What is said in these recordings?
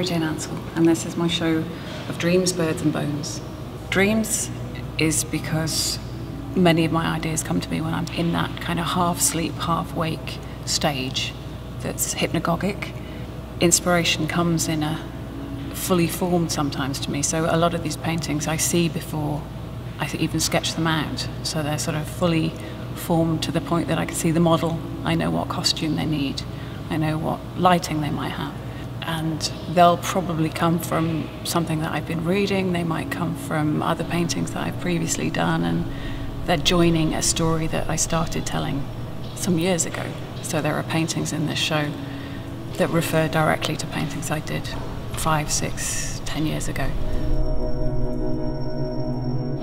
Mary Jane Ansell, and this is my show of dreams, birds, and bones. Dreams is because many of my ideas come to me when I'm in that kind of half sleep, half wake stage that's hypnagogic. Inspiration comes in a fully formed sometimes to me, so a lot of these paintings I see before I even sketch them out, so they're sort of fully formed to the point that I can see the model, I know what costume they need, I know what lighting they might have and they'll probably come from something that I've been reading, they might come from other paintings that I've previously done, and they're joining a story that I started telling some years ago. So there are paintings in this show that refer directly to paintings I did five, six, ten years ago.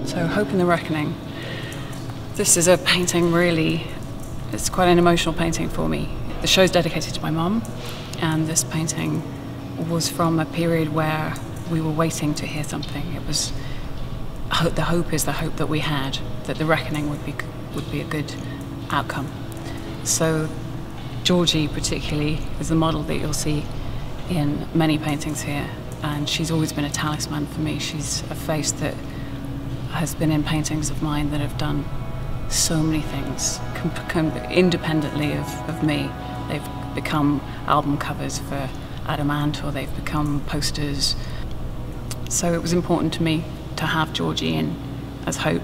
So Hope in the Reckoning. This is a painting really, it's quite an emotional painting for me. The show is dedicated to my mum, and this painting was from a period where we were waiting to hear something. It was the hope is the hope that we had that the reckoning would be would be a good outcome. So Georgie particularly is the model that you'll see in many paintings here, and she's always been a talisman for me. She's a face that has been in paintings of mine that have done so many things independently of, of me. They've become album covers for Adam Ant or they've become posters. So it was important to me to have Georgie in as Hope.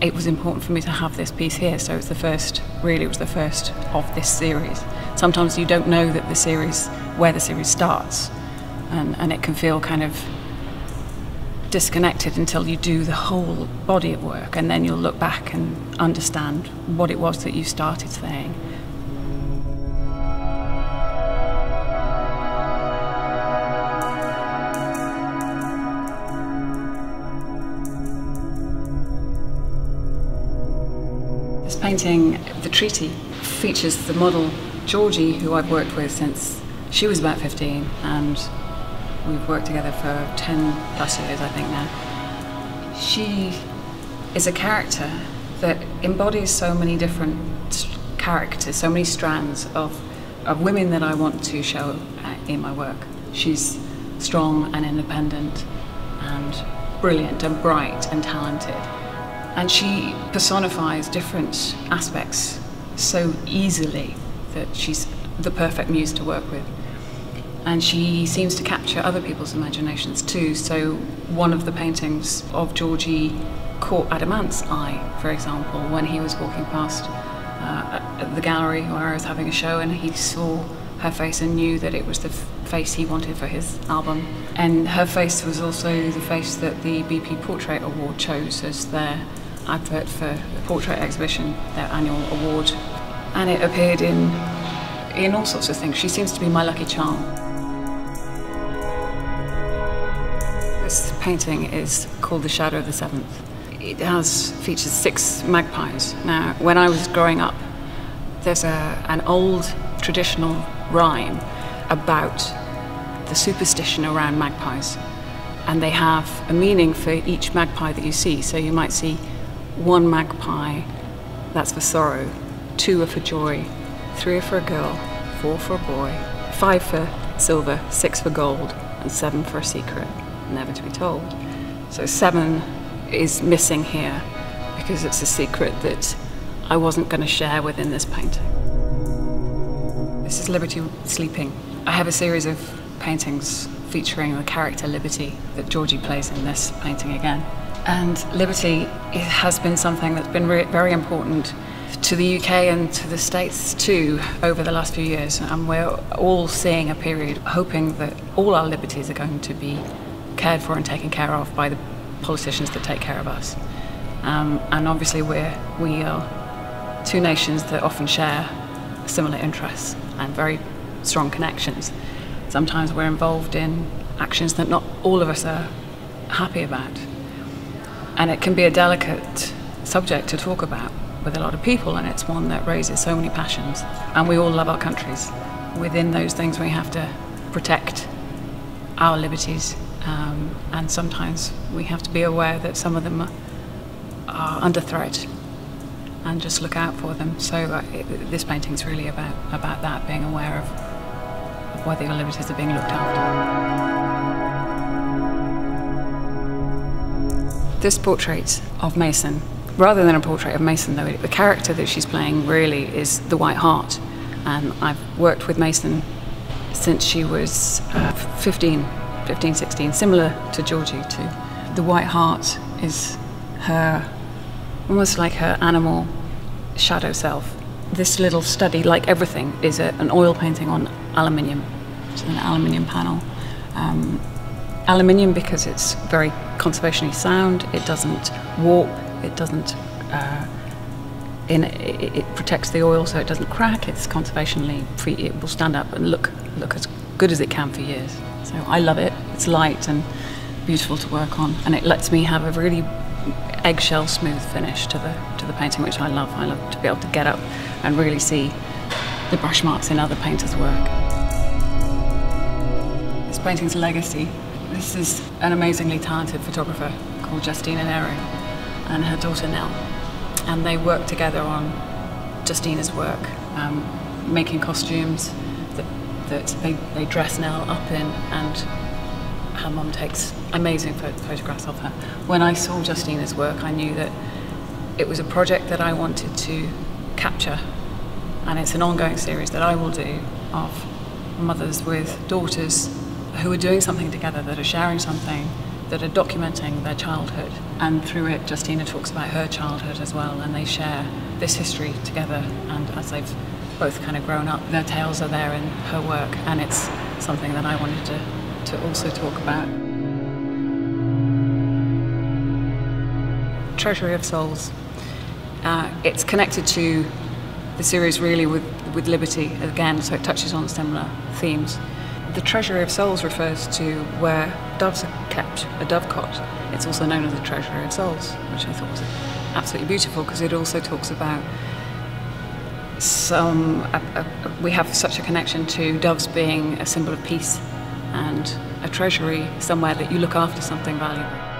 It was important for me to have this piece here, so it's the first, really, it was the first of this series. Sometimes you don't know that the series, where the series starts, and, and it can feel kind of disconnected until you do the whole body of work, and then you'll look back and understand what it was that you started saying. This painting, The Treaty, features the model Georgie, who I've worked with since she was about 15, and we've worked together for 10 plus years, I think now. She is a character that embodies so many different characters, so many strands of, of women that I want to show uh, in my work. She's strong and independent and brilliant and bright and talented and she personifies different aspects so easily that she's the perfect muse to work with. And she seems to capture other people's imaginations too. So, one of the paintings of Georgie caught Adam Ant's eye, for example, when he was walking past uh, the gallery where I was having a show and he saw her face and knew that it was the face he wanted for his album. And her face was also the face that the BP Portrait Award chose as their advert for the portrait exhibition, their annual award, and it appeared in in all sorts of things. She seems to be my lucky charm. Painting is called The Shadow of the Seventh. It has features six magpies. Now, when I was growing up, there's a, an old traditional rhyme about the superstition around magpies. And they have a meaning for each magpie that you see. So you might see one magpie, that's for sorrow, two are for joy, three are for a girl, four for a boy, five for silver, six for gold, and seven for a secret, never to be told. So seven is missing here because it's a secret that I wasn't going to share within this painting. This is Liberty Sleeping. I have a series of paintings featuring the character Liberty that Georgie plays in this painting again. And liberty has been something that's been very important to the UK and to the States too over the last few years. And we're all seeing a period hoping that all our liberties are going to be cared for and taken care of by the politicians that take care of us. Um, and obviously, we're, we are two nations that often share similar interests and very strong connections. Sometimes we're involved in actions that not all of us are happy about. And it can be a delicate subject to talk about with a lot of people, and it's one that raises so many passions. And we all love our countries. Within those things, we have to protect our liberties, um, and sometimes we have to be aware that some of them are, under threat and just look out for them. So uh, it, this painting is really about, about that, being aware of, of whether your liberties are being looked after. This portrait of Mason, rather than a portrait of Mason, though, the character that she's playing really is the White Hart. And I've worked with Mason since she was uh, 15, 15, 16, similar to Georgie too. The White Hart is her, almost like her animal shadow self. This little study, like everything, is a, an oil painting on aluminium. It's an aluminium panel. Um, aluminium because it's very conservationally sound. It doesn't warp. It doesn't. Uh, in, it, it, protects the oil so it doesn't crack. It's conservationally free. It will stand up and look look as good as it can for years. So I love it. It's light and beautiful to work on, and it lets me have a really eggshell smooth finish to the to the painting, which I love. I love to be able to get up and really see the brush marks in other painters' work. This painting's legacy this is an amazingly talented photographer called Justina Nero and her daughter Nell. And they work together on Justina's work, um, making costumes that, they, they dress Nell up in and her mum takes amazing photographs of her. When I saw Justina's work, I knew that it was a project that I wanted to capture and it's an ongoing series that I will do of mothers with daughters who are doing something together, that are sharing something, that are documenting their childhood. And through it, Justina talks about her childhood as well, and they share this history together. And as they've both kind of grown up, their tales are there in her work, and it's something that I wanted to, to also talk about. Treasury of Souls. Uh, it's connected to the series really with, with liberty again, so it touches on similar themes. The Treasury of Souls refers to where doves are kept, a dovecot. It's also known as the Treasury of Souls, which I thought was absolutely beautiful because it also talks about some. Um, a, a, we have such a connection to doves being a symbol of peace and a treasury somewhere that you look after something valuable.